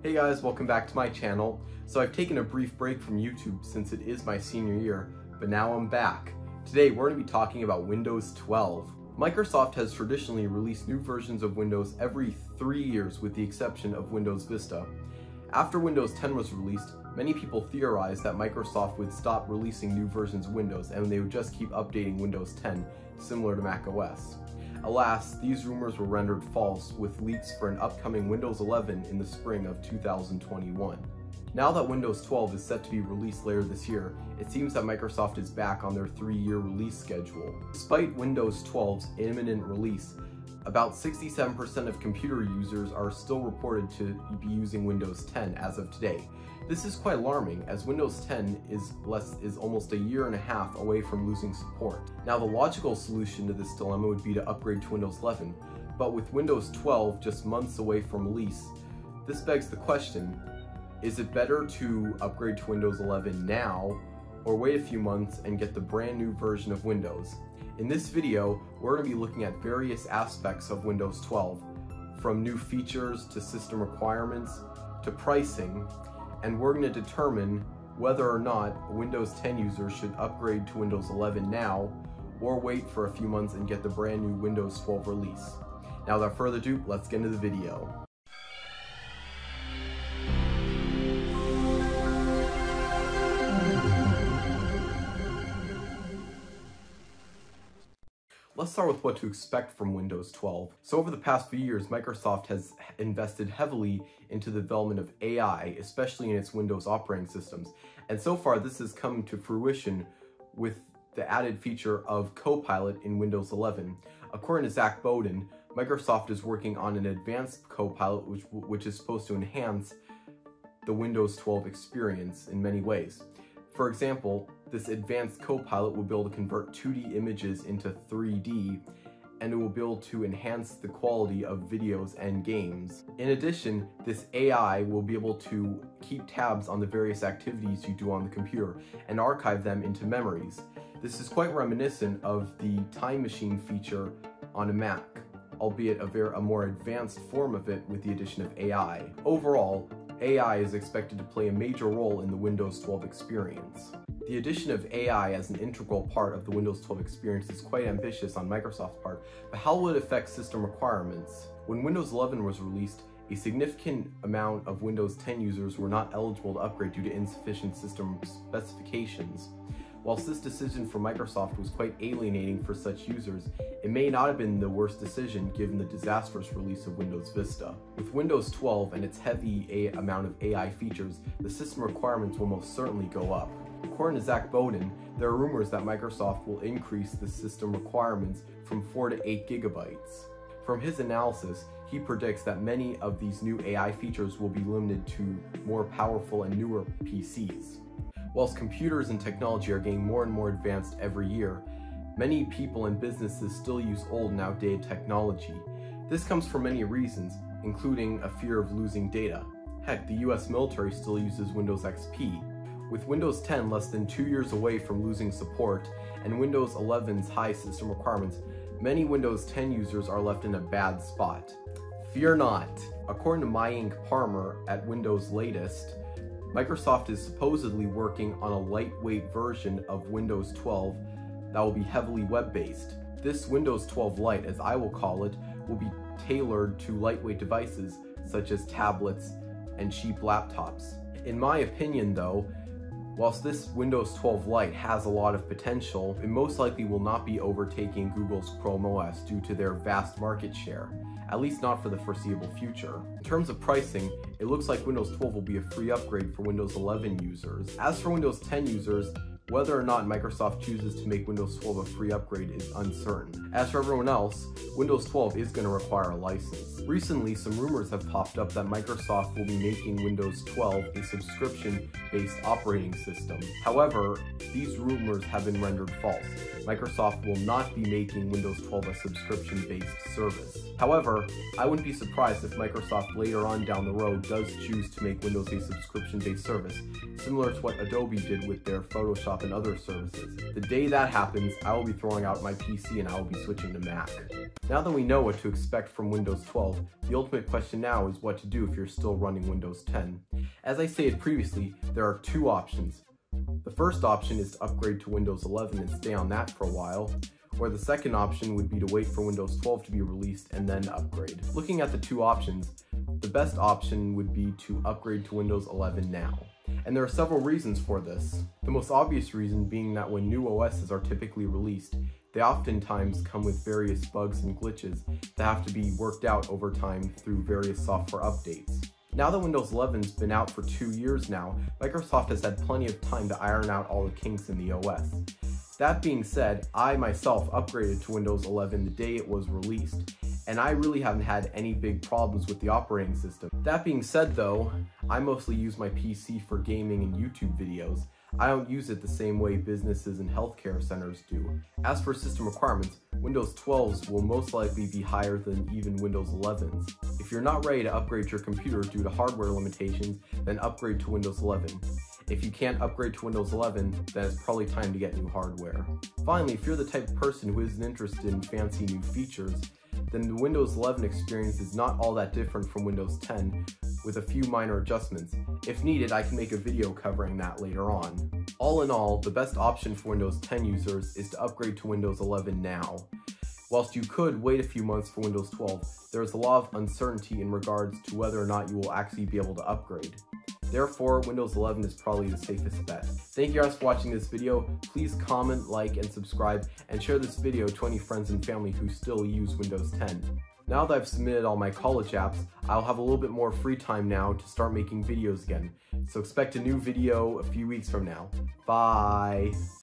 Hey guys, welcome back to my channel. So I've taken a brief break from YouTube since it is my senior year, but now I'm back. Today we're going to be talking about Windows 12. Microsoft has traditionally released new versions of Windows every three years with the exception of Windows Vista. After Windows 10 was released, many people theorized that Microsoft would stop releasing new versions of Windows and they would just keep updating Windows 10, similar to Mac OS. Alas, these rumors were rendered false with leaks for an upcoming Windows 11 in the spring of 2021. Now that Windows 12 is set to be released later this year, it seems that Microsoft is back on their three-year release schedule. Despite Windows 12's imminent release, about 67% of computer users are still reported to be using Windows 10 as of today. This is quite alarming as Windows 10 is less is almost a year and a half away from losing support. Now the logical solution to this dilemma would be to upgrade to Windows 11, but with Windows 12 just months away from release, this begs the question, is it better to upgrade to Windows 11 now or wait a few months and get the brand new version of Windows? In this video, we're going to be looking at various aspects of Windows 12, from new features to system requirements to pricing, and we're going to determine whether or not Windows 10 users should upgrade to Windows 11 now or wait for a few months and get the brand new Windows 12 release. Now without further ado, let's get into the video. Let's start with what to expect from Windows 12. So over the past few years, Microsoft has invested heavily into the development of AI, especially in its Windows operating systems. And so far, this has come to fruition with the added feature of Copilot in Windows 11. According to Zach Bowden, Microsoft is working on an advanced Copilot which, which is supposed to enhance the Windows 12 experience in many ways. For example, this advanced Copilot will be able to convert 2D images into 3D and it will be able to enhance the quality of videos and games. In addition, this AI will be able to keep tabs on the various activities you do on the computer and archive them into memories. This is quite reminiscent of the time machine feature on a Mac, albeit a, a more advanced form of it with the addition of AI. Overall, AI is expected to play a major role in the Windows 12 experience. The addition of AI as an integral part of the Windows 12 experience is quite ambitious on Microsoft's part, but how will it affect system requirements? When Windows 11 was released, a significant amount of Windows 10 users were not eligible to upgrade due to insufficient system specifications. Whilst this decision for Microsoft was quite alienating for such users, it may not have been the worst decision given the disastrous release of Windows Vista. With Windows 12 and its heavy amount of AI features, the system requirements will most certainly go up. According to Zach Bowden, there are rumors that Microsoft will increase the system requirements from 4 to 8 gigabytes. From his analysis, he predicts that many of these new AI features will be limited to more powerful and newer PCs. Whilst computers and technology are getting more and more advanced every year, many people and businesses still use old and outdated technology. This comes for many reasons, including a fear of losing data. Heck, the US military still uses Windows XP, with Windows 10 less than two years away from losing support and Windows 11's high system requirements, many Windows 10 users are left in a bad spot. Fear not. According to Mayank Parmar at Windows Latest, Microsoft is supposedly working on a lightweight version of Windows 12 that will be heavily web-based. This Windows 12 Lite, as I will call it, will be tailored to lightweight devices such as tablets and cheap laptops. In my opinion though, Whilst this Windows 12 Lite has a lot of potential, it most likely will not be overtaking Google's Chrome OS due to their vast market share, at least not for the foreseeable future. In terms of pricing, it looks like Windows 12 will be a free upgrade for Windows 11 users. As for Windows 10 users, whether or not Microsoft chooses to make Windows 12 a free upgrade is uncertain. As for everyone else, Windows 12 is going to require a license. Recently, some rumors have popped up that Microsoft will be making Windows 12 a subscription-based operating system. However, these rumors have been rendered false. Microsoft will not be making Windows 12 a subscription-based service. However, I wouldn't be surprised if Microsoft later on down the road does choose to make Windows a subscription-based service, similar to what Adobe did with their Photoshop Photoshop and other services. The day that happens, I will be throwing out my PC and I will be switching to Mac. Now that we know what to expect from Windows 12, the ultimate question now is what to do if you're still running Windows 10. As I stated previously, there are two options. The first option is to upgrade to Windows 11 and stay on that for a while, or the second option would be to wait for Windows 12 to be released and then upgrade. Looking at the two options, the best option would be to upgrade to Windows 11 now. And there are several reasons for this. The most obvious reason being that when new OSs are typically released, they oftentimes come with various bugs and glitches that have to be worked out over time through various software updates. Now that Windows 11's been out for two years now, Microsoft has had plenty of time to iron out all the kinks in the OS. That being said, I myself upgraded to Windows 11 the day it was released, and I really haven't had any big problems with the operating system. That being said though, I mostly use my PC for gaming and YouTube videos. I don't use it the same way businesses and healthcare centers do. As for system requirements, Windows 12s will most likely be higher than even Windows 11s. If you're not ready to upgrade your computer due to hardware limitations, then upgrade to Windows 11. If you can't upgrade to Windows 11, then it's probably time to get new hardware. Finally, if you're the type of person who isn't interested in fancy new features, then the Windows 11 experience is not all that different from Windows 10, with a few minor adjustments. If needed, I can make a video covering that later on. All in all, the best option for Windows 10 users is to upgrade to Windows 11 now. Whilst you could wait a few months for Windows 12, there is a lot of uncertainty in regards to whether or not you will actually be able to upgrade. Therefore, Windows 11 is probably the safest bet. Thank you guys for watching this video. Please comment, like, and subscribe, and share this video to any friends and family who still use Windows 10. Now that I've submitted all my college apps, I'll have a little bit more free time now to start making videos again. So expect a new video a few weeks from now. Bye!